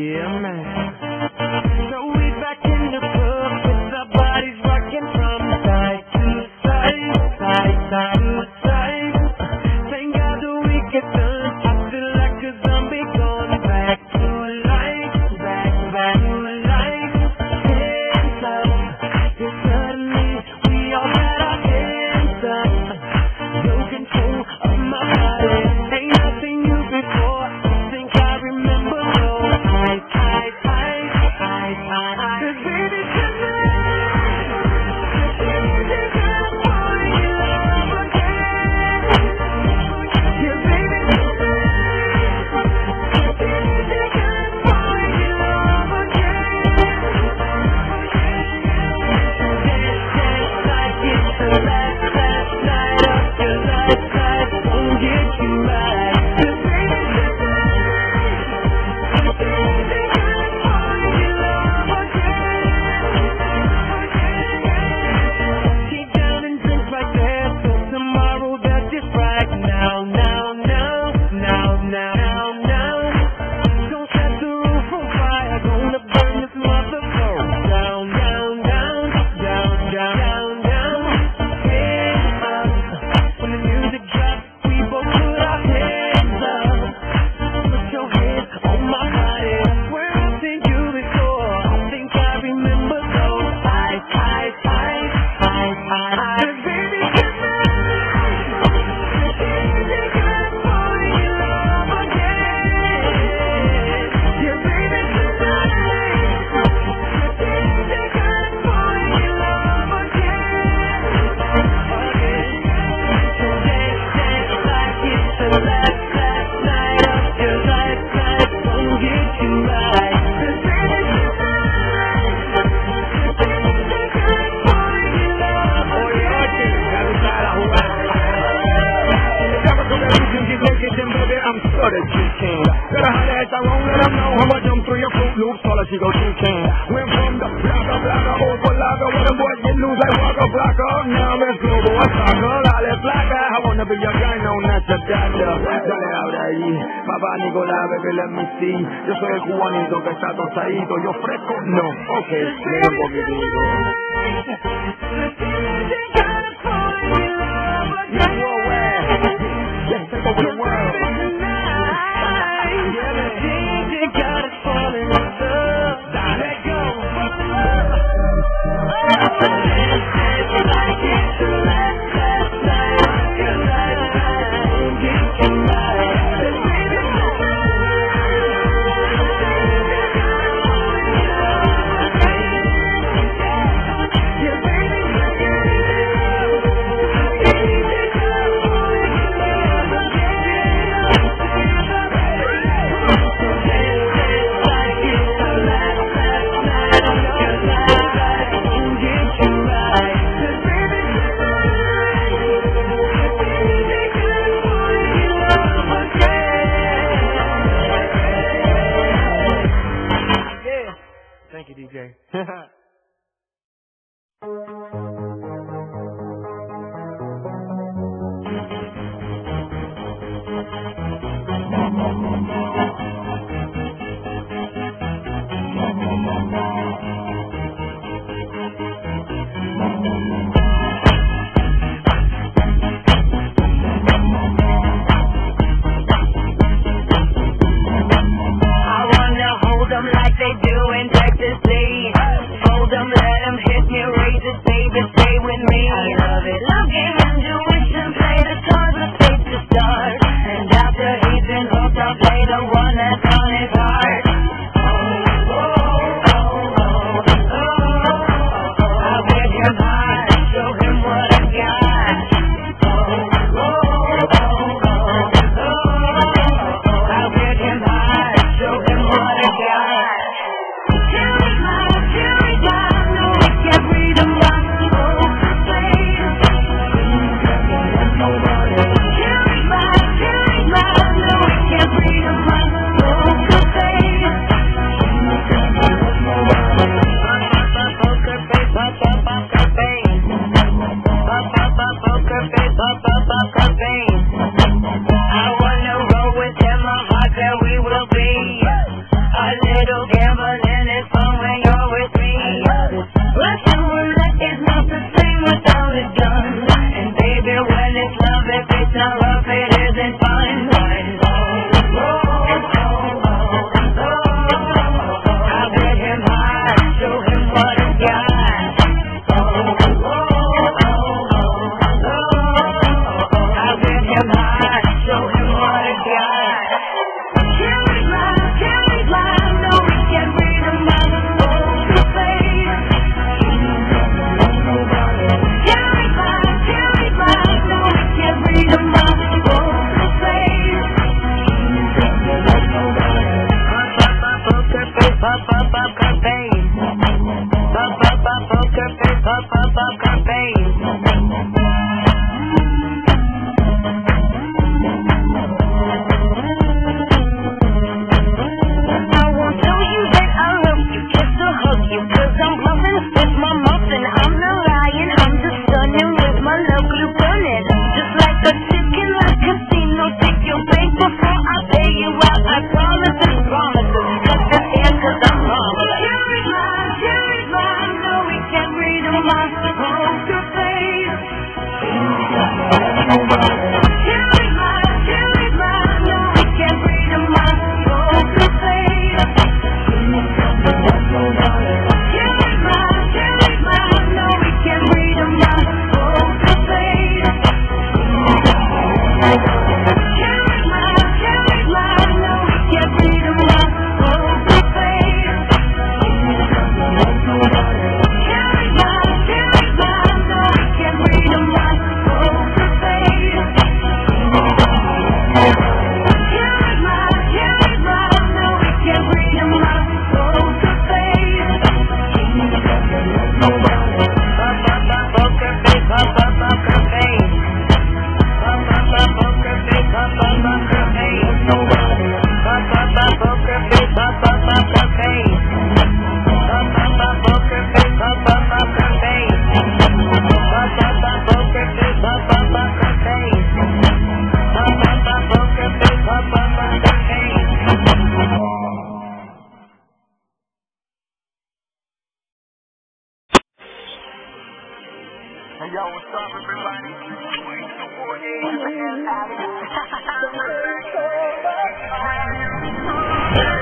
yeah. una dale ahí. Papá Nicolás. Yo soy el cubanito que está tostadito. Yo fresco, no. Ok, un poquitito. that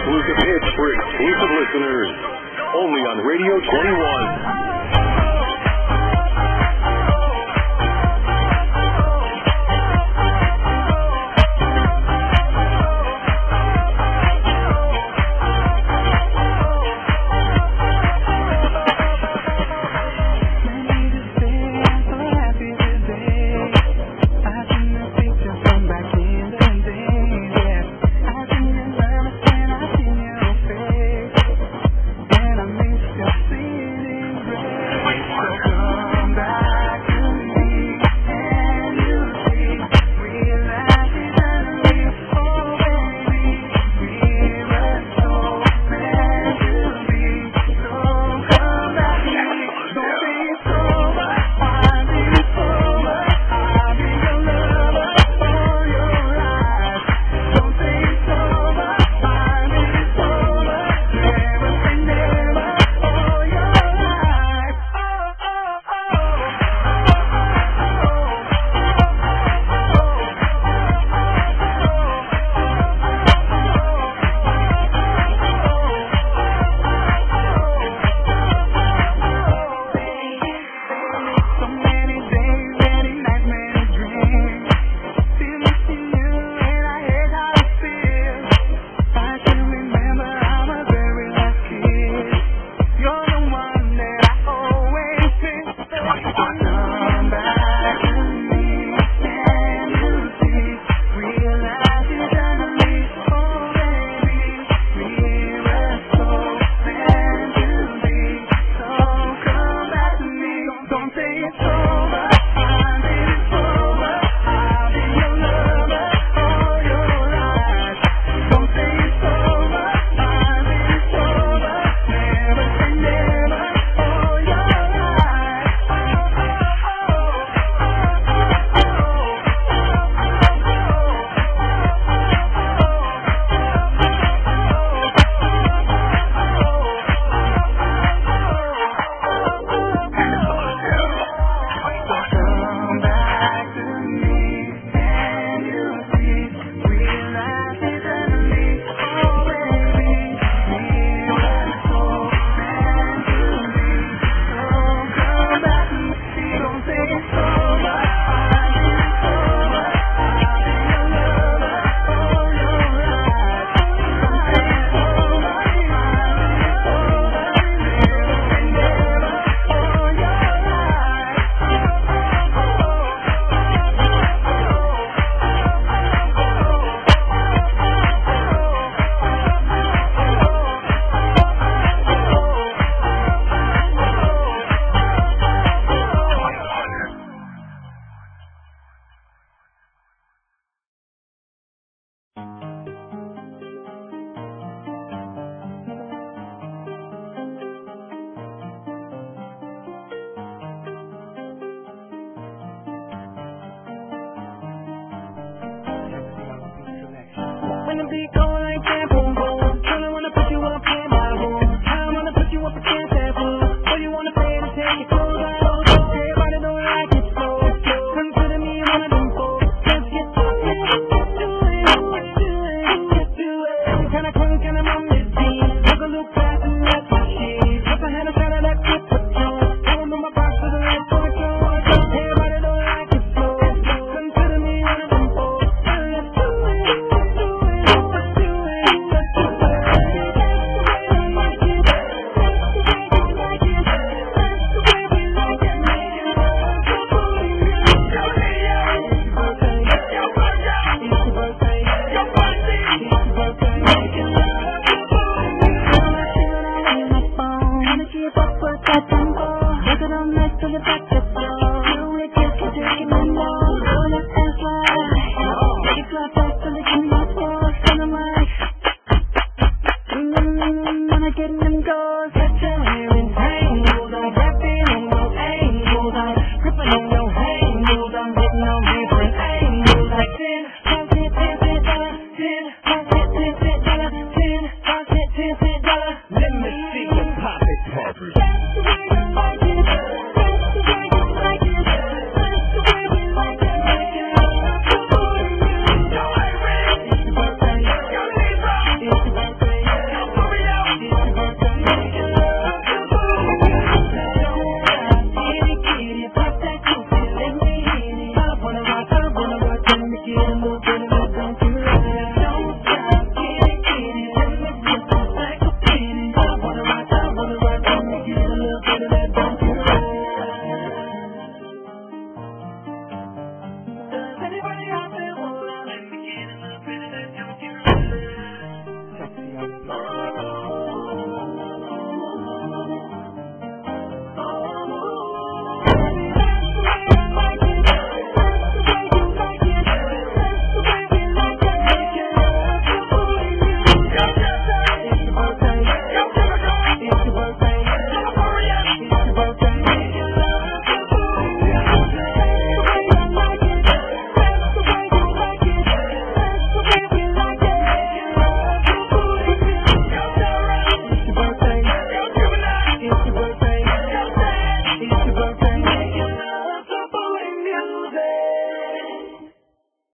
Exclusive hits for exclusive listeners. Only on Radio 21.